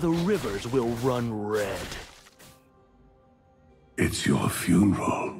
the rivers will run red. It's your funeral.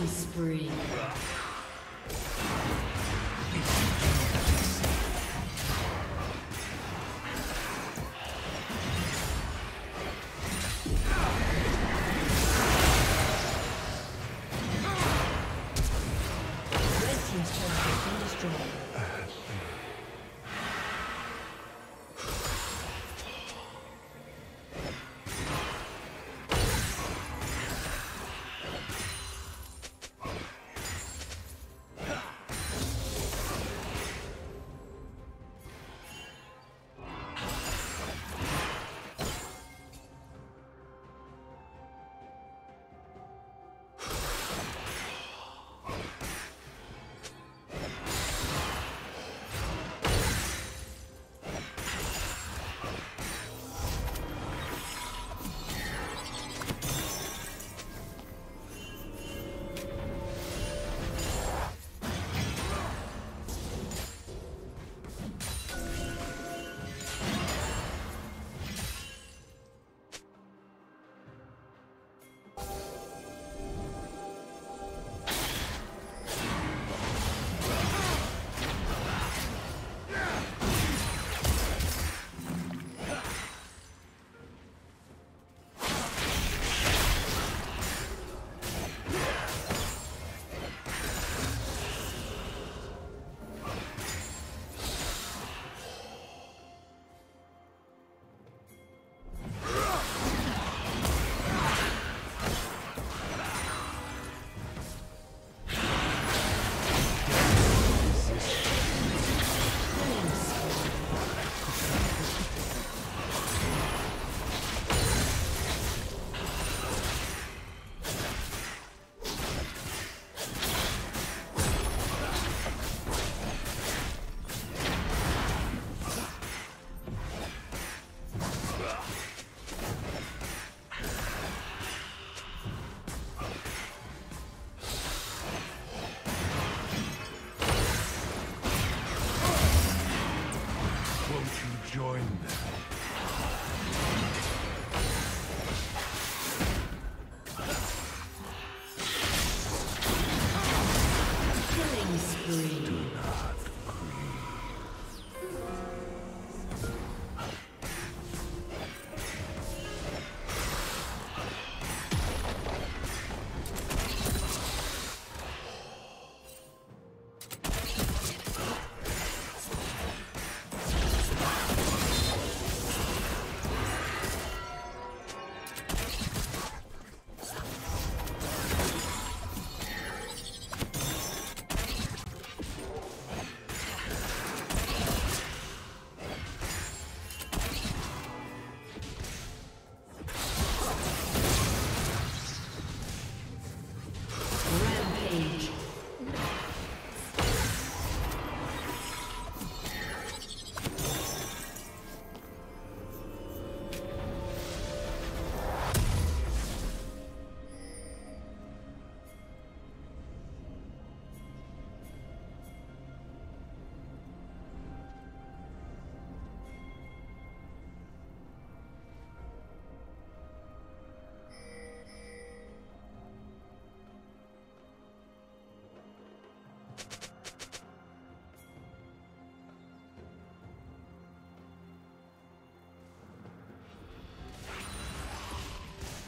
Killing spree.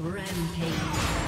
Rampage.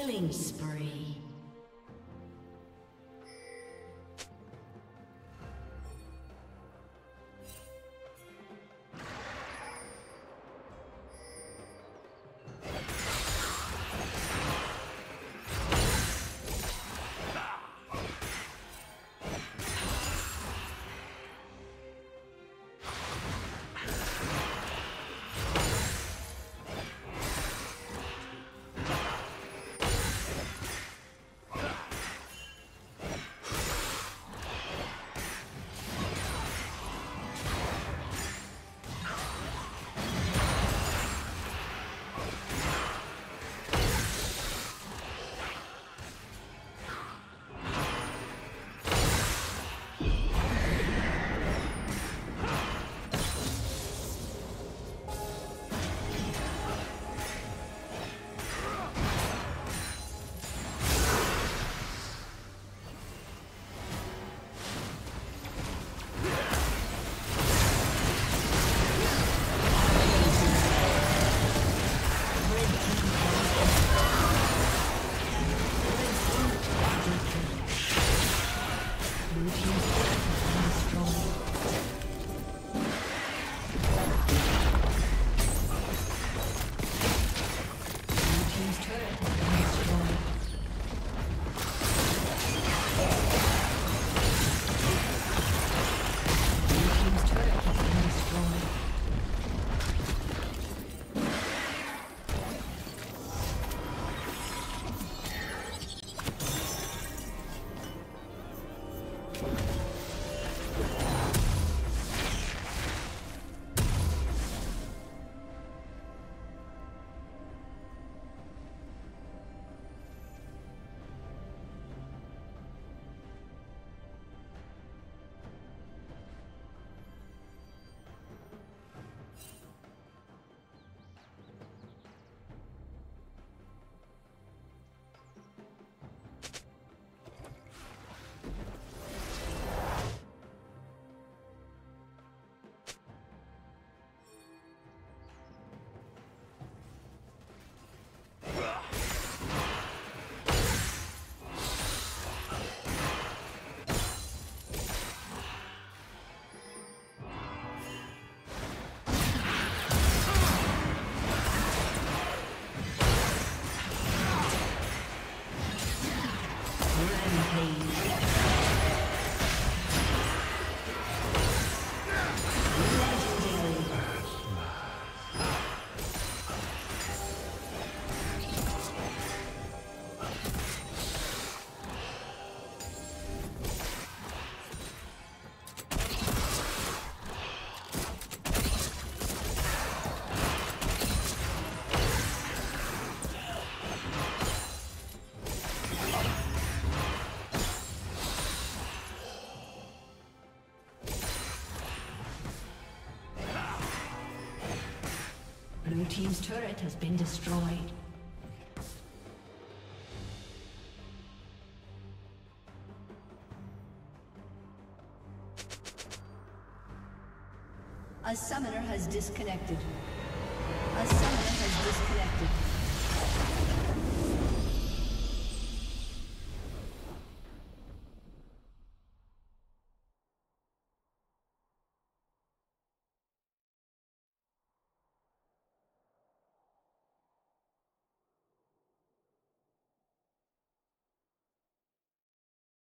Killing Blue team. Team's turret has been destroyed. A summoner has disconnected. A summoner has disconnected.